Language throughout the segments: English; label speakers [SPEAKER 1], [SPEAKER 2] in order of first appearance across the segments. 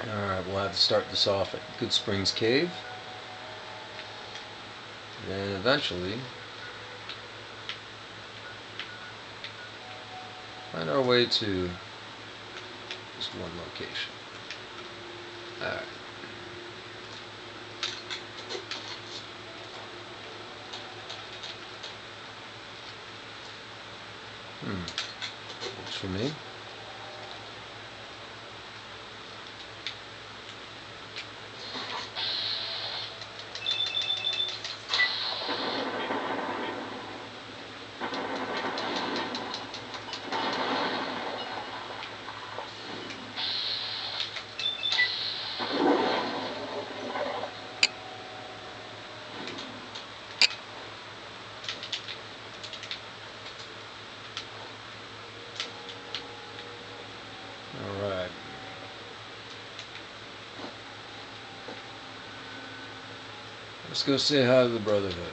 [SPEAKER 1] Alright, we'll have to start this off at Goodsprings Cave. Then eventually find our way to just one location. Alright. Hmm. Works for me. Alright. Let's go say hi to the Brotherhood.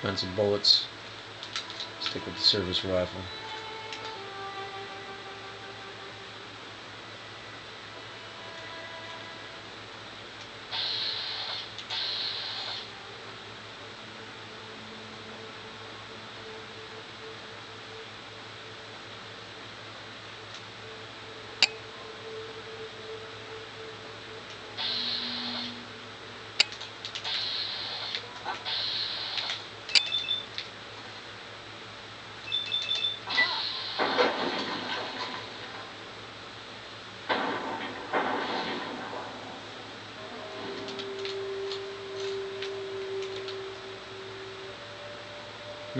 [SPEAKER 1] Expensive bullets. Stick with the service rifle.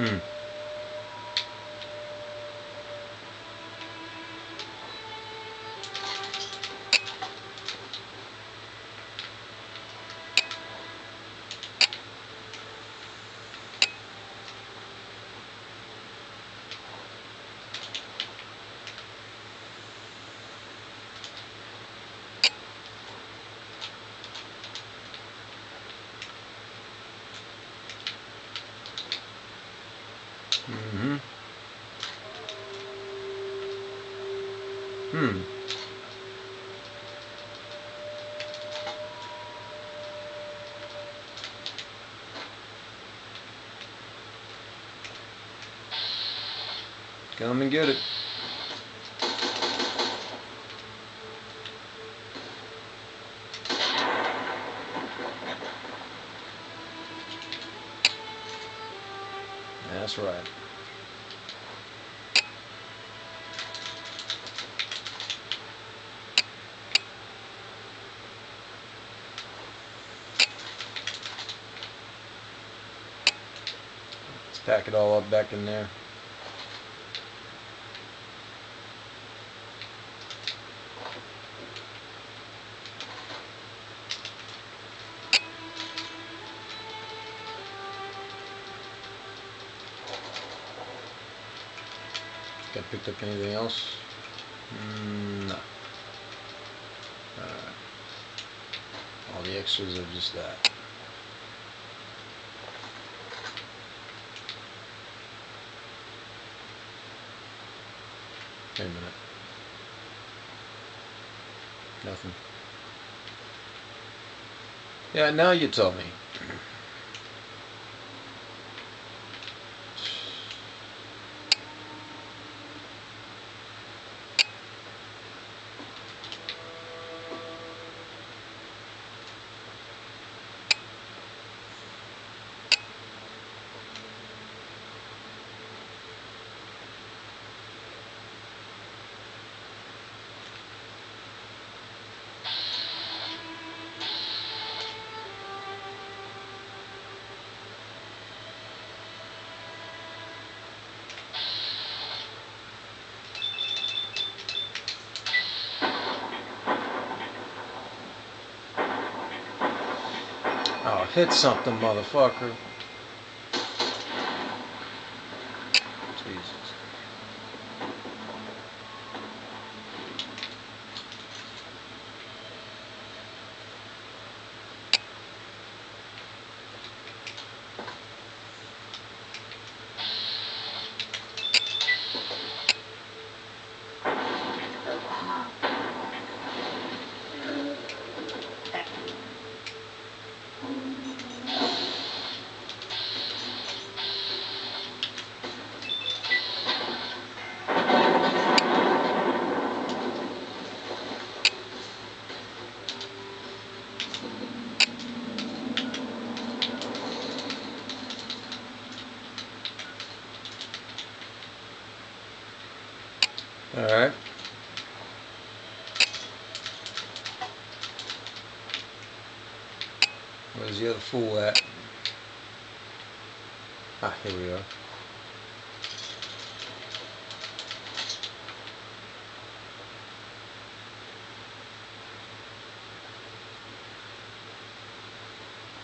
[SPEAKER 1] Hmm. Hmm. Come and get it. That's right. Let's pack it all up back in there. Got picked up anything else? Mm, no. Alright. All the extras are just that. Wait a minute. Nothing. Yeah, now you tell me. Hit something, motherfucker. Jesus. Alright. Where's the other fool at? Ah, here we are.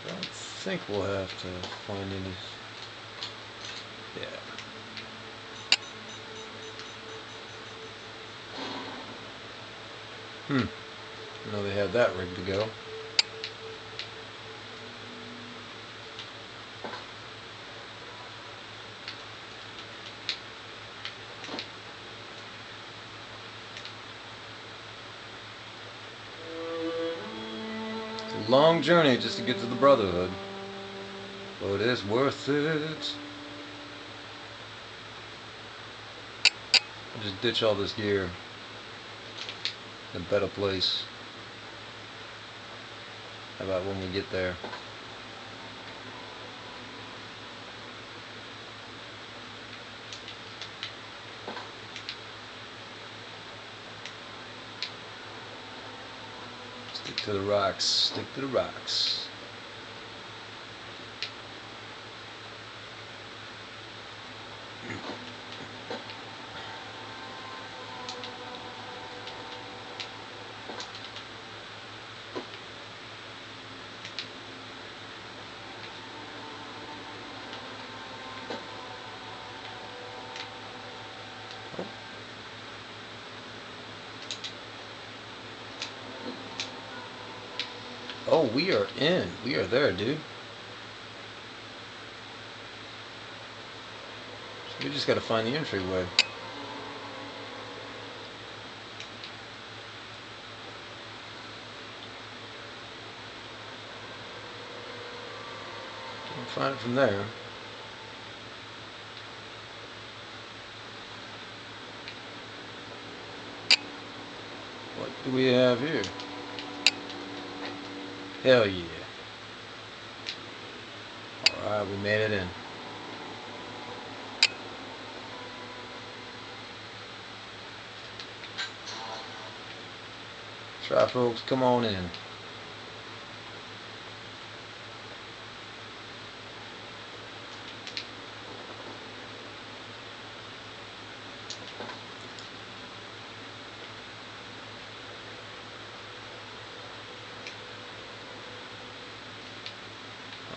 [SPEAKER 1] I don't think we'll have to find any... Hmm. I know they had that rigged to go. It's a long journey just to get to the Brotherhood. But it's worth it. I'll just ditch all this gear a better place. How about when we get there? Stick to the rocks, stick to the rocks. Oh, we are in. We are there, dude. So we just gotta find the entryway. Can't find it from there. What do we have here? Hell yeah. Alright, we made it in. Try folks, come on in.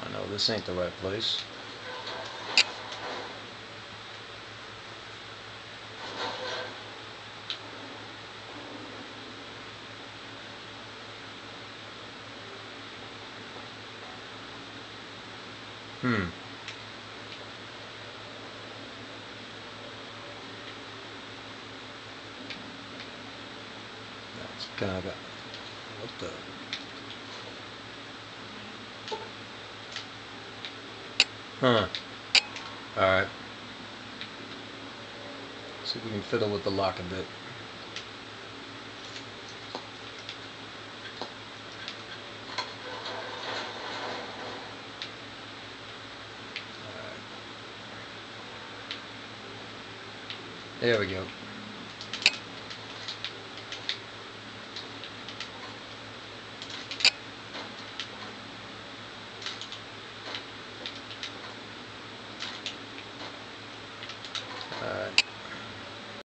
[SPEAKER 1] I know this ain't the right place. Hmm. That's kind of got. What the? Huh. Alright. See if we can fiddle with the lock a bit. There we go.